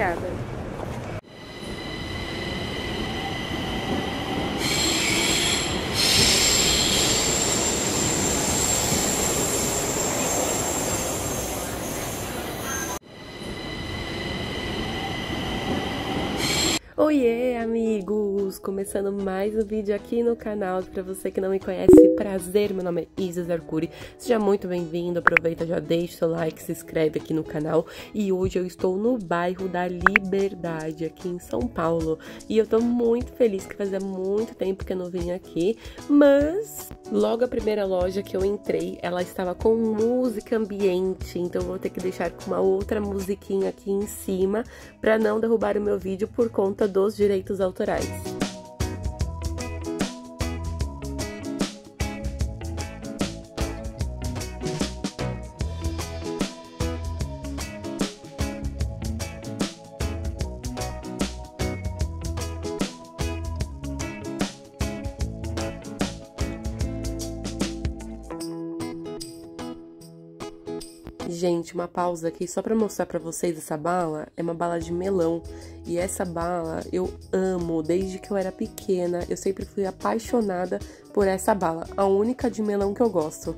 Obrigada. Oiê! Começando mais um vídeo aqui no canal. Para você que não me conhece, prazer, meu nome é Isa Zarcuri. Seja muito bem-vindo, aproveita, já deixa seu like, se inscreve aqui no canal. E hoje eu estou no bairro da Liberdade, aqui em São Paulo. E eu tô muito feliz, que fazia muito tempo que eu não vim aqui. Mas, logo a primeira loja que eu entrei, ela estava com música ambiente. Então, vou ter que deixar com uma outra musiquinha aqui em cima, para não derrubar o meu vídeo por conta dos direitos autorais. Gente, uma pausa aqui só para mostrar para vocês essa bala. É uma bala de melão. E essa bala eu amo desde que eu era pequena. Eu sempre fui apaixonada por essa bala. A única de melão que eu gosto.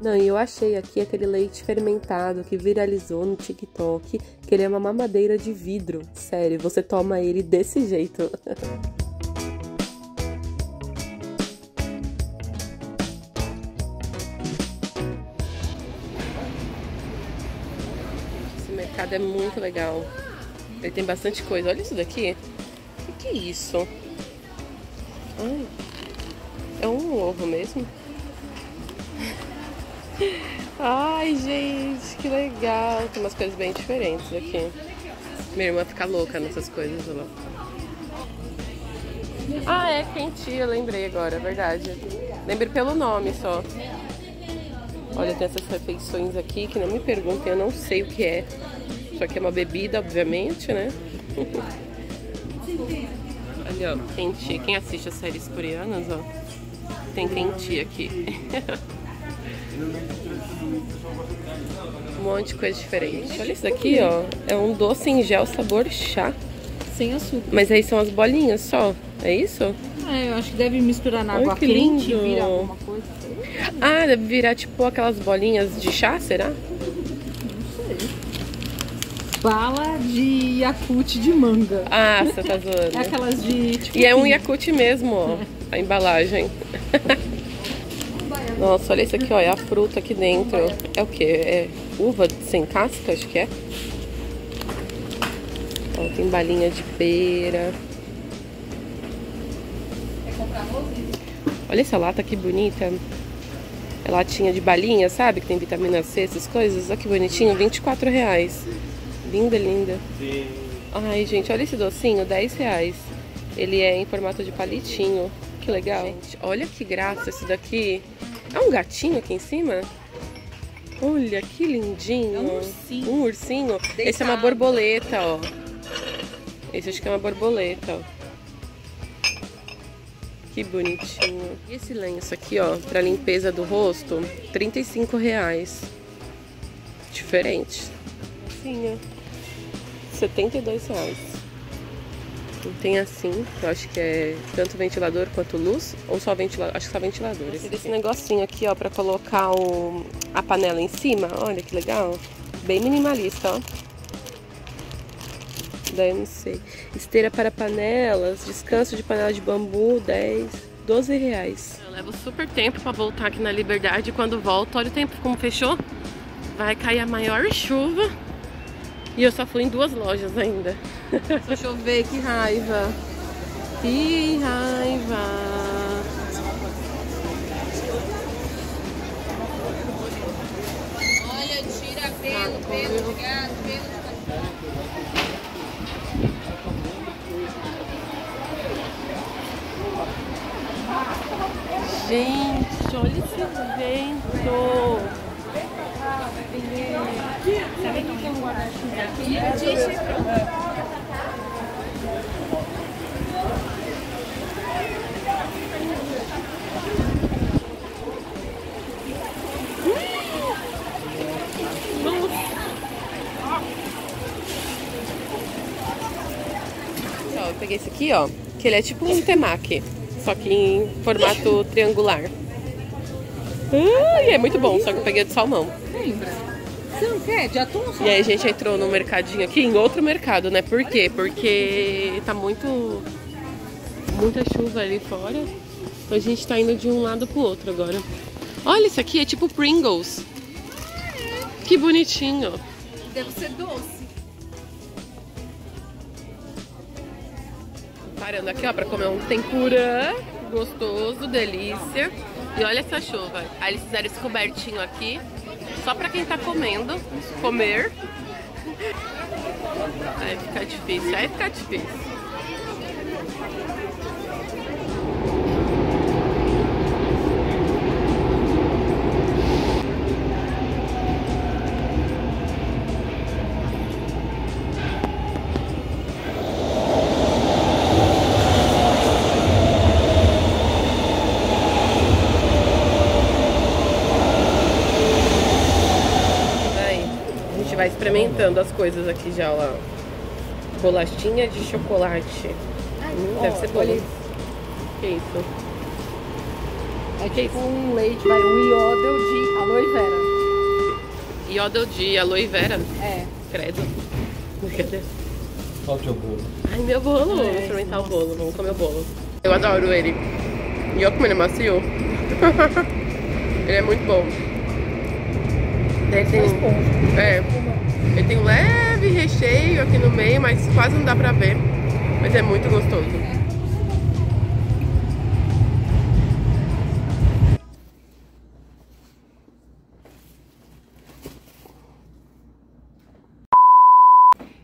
Não, e eu achei aqui aquele leite fermentado que viralizou no TikTok, que ele é uma mamadeira de vidro. Sério, você toma ele desse jeito. Esse mercado é muito legal. Ele tem bastante coisa. Olha isso daqui. O que é isso? Ai, é um ovo mesmo? Ai, gente, que legal. Tem umas coisas bem diferentes aqui. Minha irmã fica louca nessas coisas, lá. Ah, é quentinha, lembrei agora, é verdade. Lembrei pelo nome só. Olha, tem essas refeições aqui que não me perguntem, eu não sei o que é. Só que é uma bebida, obviamente, né? Olha, ó. Quem assiste as séries coreanas, ó, tem quente aqui. Um monte de coisa diferente. Olha isso aqui, ó. É um doce em gel sabor chá. Sem açúcar. Mas aí são as bolinhas só. É isso? É, eu acho que deve misturar na água que quente lindo. e virar alguma coisa. Ah, deve virar tipo aquelas bolinhas de chá, será? Não sei. Bala de Yakut de manga. Ah, você tá zoando. É aquelas de tipo. E é um. Yakult mesmo, ó. A embalagem. Nossa, olha isso aqui, ó. É a fruta aqui dentro. É o que? É uva sem casca, acho que é. Ó, tem balinha de pera. Olha essa lata que bonita. É latinha de balinha, sabe? Que tem vitamina C, essas coisas. Olha que bonitinho, 24 reais. Linda, linda. Ai, gente, olha esse docinho, 10 reais. Ele é em formato de palitinho. Que legal. Gente, olha que graça esse daqui. É um gatinho aqui em cima? Olha, que lindinho. É um ursinho. Um ursinho. Esse é uma Deitado. borboleta, ó. Esse acho que é uma borboleta, ó. Que bonitinho. E esse lenço aqui, ó, pra limpeza do rosto, 35 reais. Diferente. Sim, ó. 72 reais. E Tem assim, que eu acho que é tanto ventilador quanto luz, ou só ventilador, acho que só ventilador. Esse, esse negocinho aqui, ó, pra colocar o, a panela em cima, olha que legal. Bem minimalista, ó. Daí eu não sei. Esteira para panelas, descanso de panela de bambu, 10, 12 reais. Eu levo super tempo pra voltar aqui na Liberdade. Quando volto, olha o tempo como fechou. Vai cair a maior chuva. E eu só fui em duas lojas ainda. Só chover, que raiva. Que raiva. Olha, tira pelo, pelo gato, pelo de Gente, olha esse vento. Sabe o que é um guarda-chuva aqui? eu peguei esse aqui, ó, que ele é tipo um temaki, só que em formato triangular. Ah, e é muito bom, só que eu peguei de salmão. Lembra? Você não quer? De atum? E aí a gente entrou no mercadinho aqui, em outro mercado, né? Por quê? Porque tá muito... Muita chuva ali fora. Então a gente tá indo de um lado pro outro agora. Olha, isso aqui é tipo Pringles. Que bonitinho. Deve ser doce. Parando aqui, ó, pra comer um tempurã gostoso, delícia. E olha essa chuva. Aí eles fizeram esse cobertinho aqui, só pra quem tá comendo, comer. Aí fica difícil, aí fica difícil. Vai experimentando as coisas aqui já, ó. Bolachinha de chocolate. Hum, deve ser bom. olha isso. Que isso? É tipo um leite, vai, um iodel de aloe vera. Iodel de aloe vera. É. Credo. Cadê? Olha o teu bolo. Ai, meu bolo. Vou É, experimentar o bolo. Vamos comer o bolo. Eu adoro ele. E olha como ele é macio. ele é muito bom. Ele tem, é, ele tem um leve recheio aqui no meio, mas quase não dá pra ver. Mas é muito gostoso.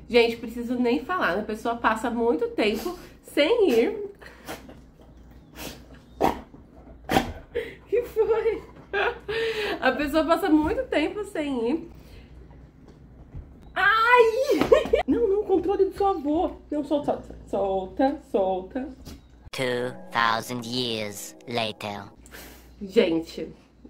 Gente, preciso nem falar, né? A pessoa passa muito tempo sem ir. que foi? A pessoa passa muito tempo sem ir. Ai! Não, não, controle do seu avô. Não, solta, solta, solta. 2,000 years later. Gente,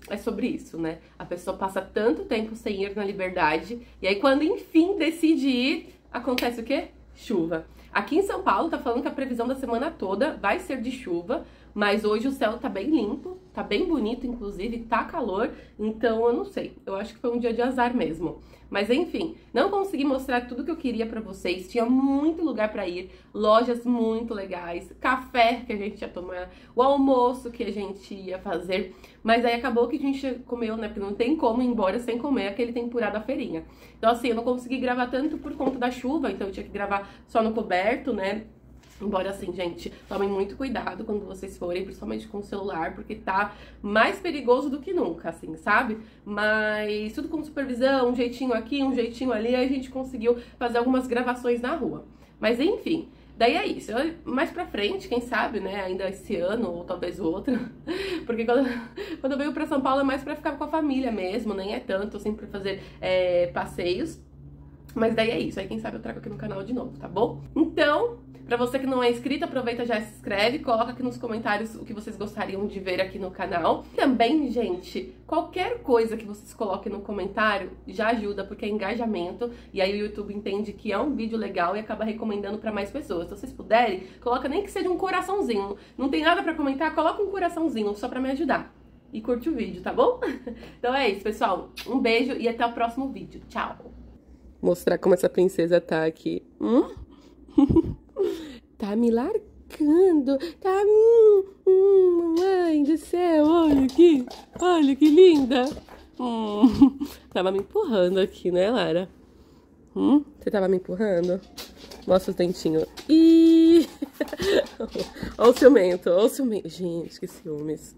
é sobre isso, né? A pessoa passa tanto tempo sem ir na liberdade e aí quando enfim decide ir, acontece o quê? Chuva. Aqui em São Paulo tá falando que a previsão da semana toda vai ser de chuva, mas hoje o céu tá bem limpo, tá bem bonito, inclusive, tá calor, então eu não sei. Eu acho que foi um dia de azar mesmo. Mas enfim, não consegui mostrar tudo que eu queria pra vocês. Tinha muito lugar pra ir, lojas muito legais, café que a gente ia tomar, o almoço que a gente ia fazer. Mas aí acabou que a gente comeu, né? Porque não tem como ir embora sem comer aquele tempurá da feirinha. Então assim, eu não consegui gravar tanto por conta da chuva, então eu tinha que gravar só no coberto, né? Embora assim, gente, tomem muito cuidado quando vocês forem, principalmente com o celular, porque tá mais perigoso do que nunca, assim, sabe? Mas tudo com supervisão, um jeitinho aqui, um jeitinho ali, a gente conseguiu fazer algumas gravações na rua. Mas enfim, daí é isso. Eu, mais pra frente, quem sabe, né, ainda esse ano ou talvez outro, porque quando, quando eu venho pra São Paulo é mais pra ficar com a família mesmo, nem é tanto, assim, pra fazer é, passeios. Mas daí é isso, aí quem sabe eu trago aqui no canal de novo, tá bom? Então, pra você que não é inscrito, aproveita já se inscreve, coloca aqui nos comentários o que vocês gostariam de ver aqui no canal. Também, gente, qualquer coisa que vocês coloquem no comentário já ajuda, porque é engajamento, e aí o YouTube entende que é um vídeo legal e acaba recomendando pra mais pessoas. Se vocês puderem, coloca nem que seja um coraçãozinho. Não tem nada pra comentar, coloca um coraçãozinho só pra me ajudar. E curte o vídeo, tá bom? Então é isso, pessoal. Um beijo e até o próximo vídeo. Tchau! mostrar como essa princesa tá aqui. Hum? tá me largando. Tá. Hum, hum, mãe do céu, olha aqui. Olha que linda. Hum. Tava me empurrando aqui, né, Lara? Hum? Você tava me empurrando? Mostra os dentinhos. Ih! olha o ciumento, olha o ciumento. Gente, que ciúmes.